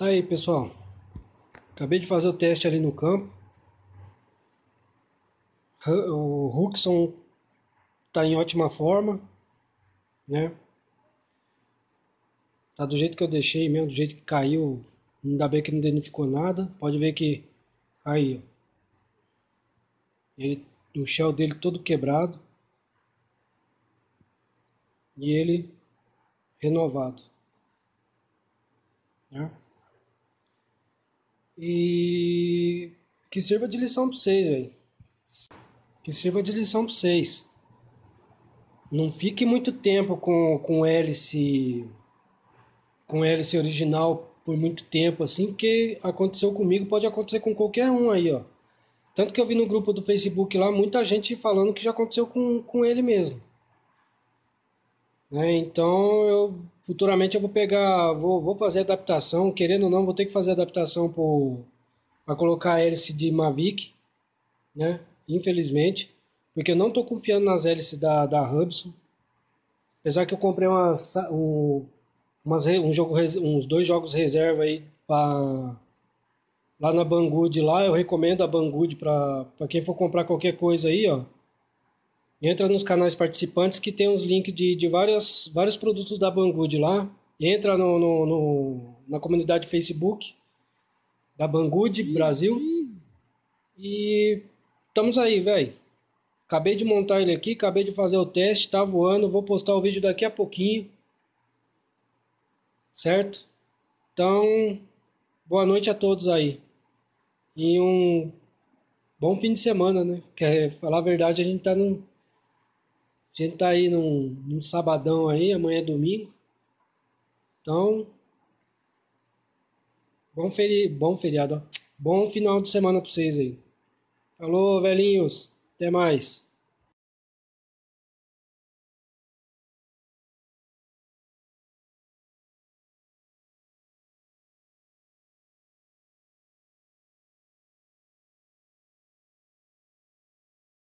Tá aí, pessoal. Acabei de fazer o teste ali no campo. O Huxon tá em ótima forma, né? Tá do jeito que eu deixei mesmo, do jeito que caiu. Ainda bem que não danificou nada. Pode ver que aí, ó. Ele, o shell dele todo quebrado. E ele renovado. Né? E que sirva de lição para vocês, velho. Que sirva de lição para vocês. Não fique muito tempo com, com hélice com hélice original por muito tempo assim, porque aconteceu comigo, pode acontecer com qualquer um aí, ó. Tanto que eu vi no grupo do Facebook lá muita gente falando que já aconteceu com, com ele mesmo. Né? Então, eu futuramente eu vou pegar, vou, vou fazer adaptação, querendo ou não, vou ter que fazer adaptação para colocar a hélice de Mavic, né? Infelizmente, porque eu não estou confiando nas hélices da, da Hubson. Apesar que eu comprei umas, um, umas, um jogo, uns dois jogos reserva aí lá na Banggood lá, eu recomendo a Banggood para quem for comprar qualquer coisa aí, ó. Entra nos canais participantes que tem uns links de, de várias, vários produtos da Banggood lá. Entra no, no, no, na comunidade Facebook da Banggood Brasil. E estamos aí, velho. Acabei de montar ele aqui, acabei de fazer o teste, tá voando. Vou postar o vídeo daqui a pouquinho. Certo? Então, boa noite a todos aí. E um bom fim de semana, né? Quer falar a verdade, a gente tá num a gente tá aí num, num sabadão aí, amanhã é domingo. Então, bom, feri bom feriado, ó. Bom final de semana pra vocês aí. Falou, velhinhos. Até mais.